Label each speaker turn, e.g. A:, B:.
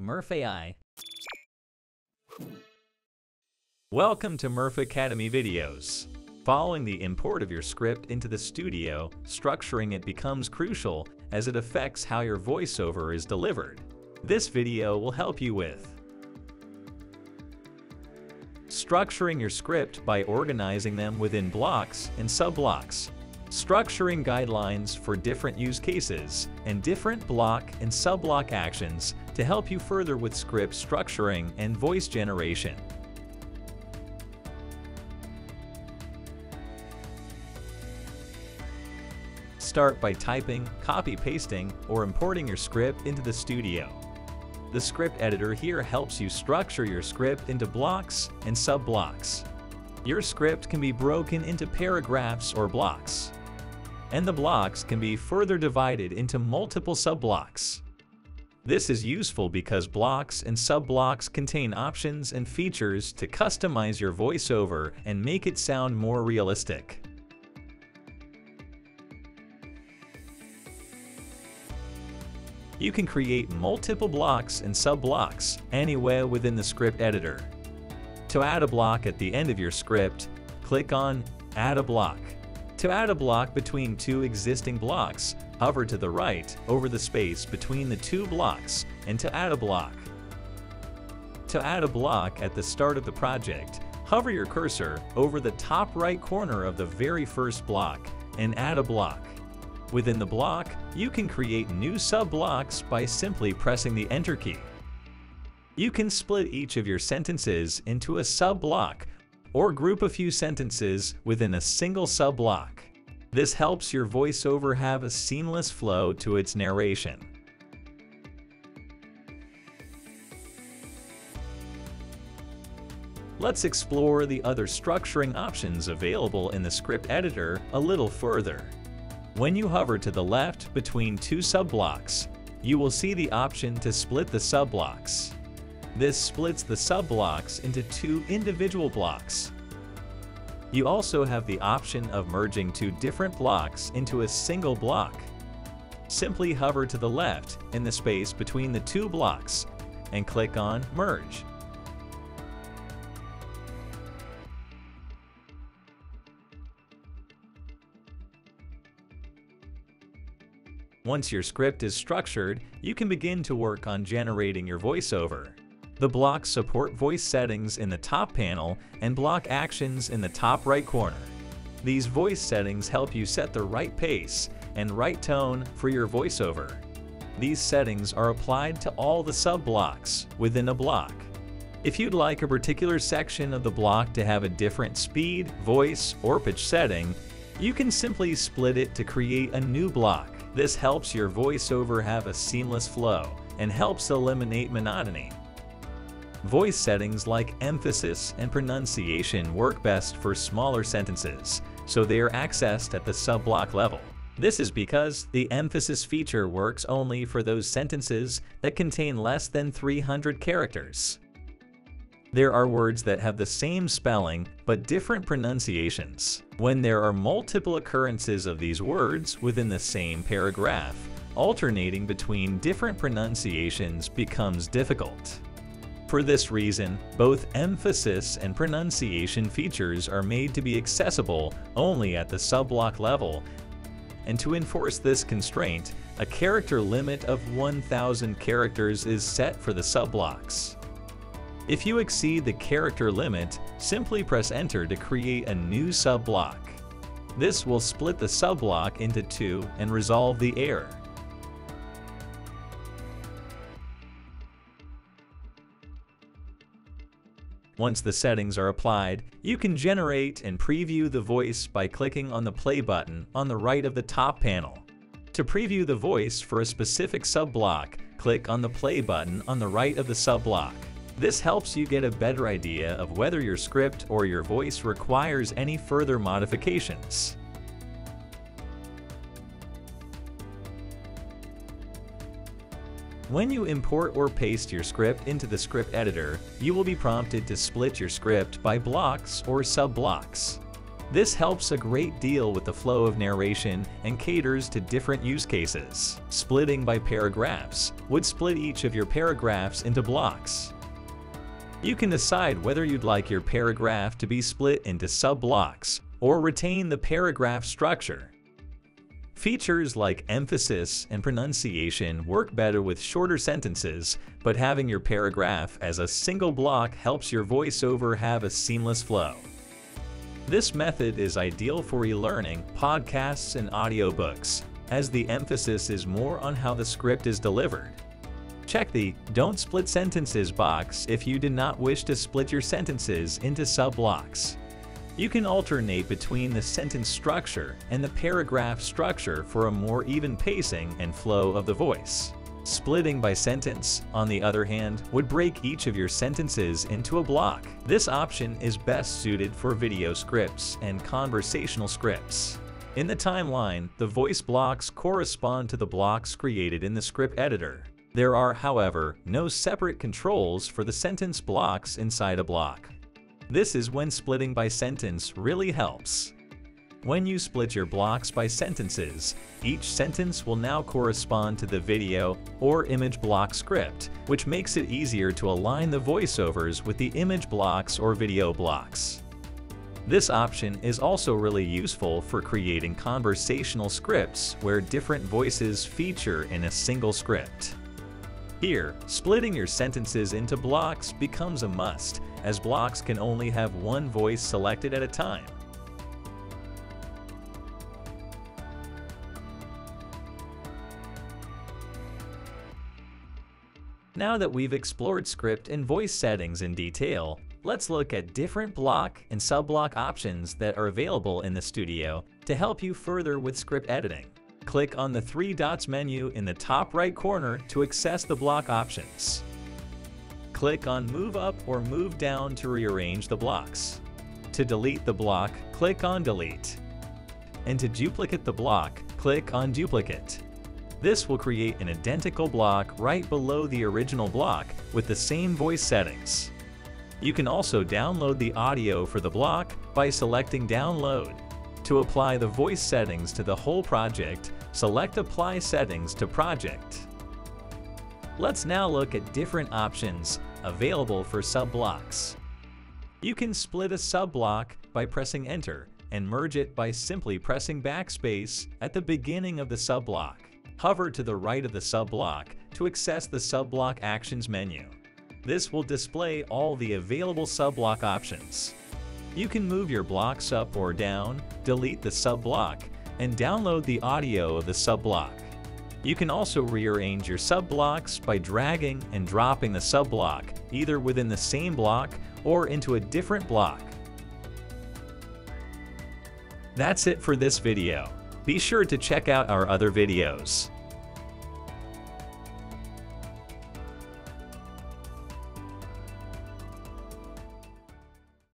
A: Murf AI. Welcome to Murf Academy videos. Following the import of your script into the studio, structuring it becomes crucial as it affects how your voiceover is delivered. This video will help you with structuring your script by organizing them within blocks and subblocks, structuring guidelines for different use cases, and different block and subblock actions to help you further with script structuring and voice generation. Start by typing, copy-pasting, or importing your script into the studio. The script editor here helps you structure your script into blocks and subblocks. Your script can be broken into paragraphs or blocks, and the blocks can be further divided into multiple subblocks. This is useful because blocks and subblocks contain options and features to customize your voiceover and make it sound more realistic. You can create multiple blocks and subblocks anywhere within the script editor. To add a block at the end of your script, click on Add a Block. To add a block between two existing blocks, hover to the right over the space between the two blocks and to add a block. To add a block at the start of the project, hover your cursor over the top right corner of the very first block and add a block. Within the block, you can create new sub-blocks by simply pressing the Enter key. You can split each of your sentences into a subblock or group a few sentences within a single subblock. This helps your voiceover have a seamless flow to its narration. Let's explore the other structuring options available in the script editor a little further. When you hover to the left between two subblocks, you will see the option to split the subblocks. This splits the subblocks into two individual blocks. You also have the option of merging two different blocks into a single block. Simply hover to the left in the space between the two blocks and click on Merge. Once your script is structured, you can begin to work on generating your voiceover. The blocks support voice settings in the top panel and block actions in the top right corner. These voice settings help you set the right pace and right tone for your voiceover. These settings are applied to all the sub-blocks within a block. If you'd like a particular section of the block to have a different speed, voice, or pitch setting, you can simply split it to create a new block. This helps your voiceover have a seamless flow and helps eliminate monotony. Voice settings like emphasis and pronunciation work best for smaller sentences, so they are accessed at the subblock level. This is because the emphasis feature works only for those sentences that contain less than 300 characters. There are words that have the same spelling but different pronunciations. When there are multiple occurrences of these words within the same paragraph, alternating between different pronunciations becomes difficult. For this reason, both emphasis and pronunciation features are made to be accessible only at the subblock level, and to enforce this constraint, a character limit of 1,000 characters is set for the subblocks. If you exceed the character limit, simply press enter to create a new subblock. This will split the subblock into two and resolve the error. Once the settings are applied, you can generate and preview the voice by clicking on the play button on the right of the top panel. To preview the voice for a specific subblock, click on the play button on the right of the subblock. This helps you get a better idea of whether your script or your voice requires any further modifications. When you import or paste your script into the script editor, you will be prompted to split your script by blocks or subblocks. This helps a great deal with the flow of narration and caters to different use cases. Splitting by paragraphs would split each of your paragraphs into blocks. You can decide whether you'd like your paragraph to be split into sub-blocks or retain the paragraph structure. Features like emphasis and pronunciation work better with shorter sentences, but having your paragraph as a single block helps your voiceover have a seamless flow. This method is ideal for e-learning, podcasts, and audiobooks, as the emphasis is more on how the script is delivered. Check the Don't Split Sentences box if you do not wish to split your sentences into sub-blocks. You can alternate between the sentence structure and the paragraph structure for a more even pacing and flow of the voice. Splitting by sentence, on the other hand, would break each of your sentences into a block. This option is best suited for video scripts and conversational scripts. In the timeline, the voice blocks correspond to the blocks created in the script editor. There are, however, no separate controls for the sentence blocks inside a block. This is when splitting by sentence really helps. When you split your blocks by sentences, each sentence will now correspond to the video or image block script, which makes it easier to align the voiceovers with the image blocks or video blocks. This option is also really useful for creating conversational scripts where different voices feature in a single script. Here, splitting your sentences into blocks becomes a must, as blocks can only have one voice selected at a time. Now that we've explored script and voice settings in detail, let's look at different block and sub-block options that are available in the studio to help you further with script editing. Click on the three dots menu in the top right corner to access the block options. Click on Move Up or Move Down to rearrange the blocks. To delete the block, click on Delete. And to duplicate the block, click on Duplicate. This will create an identical block right below the original block with the same voice settings. You can also download the audio for the block by selecting Download. To apply the voice settings to the whole project, select Apply Settings to Project. Let's now look at different options available for sub-blocks. You can split a sub-block by pressing Enter and merge it by simply pressing backspace at the beginning of the sub-block. Hover to the right of the sub-block to access the sub-block Actions menu. This will display all the available sub-block options. You can move your blocks up or down, delete the sub-block, and download the audio of the sub-block. You can also rearrange your sub-blocks by dragging and dropping the sub-block either within the same block or into a different block. That's it for this video. Be sure to check out our other videos.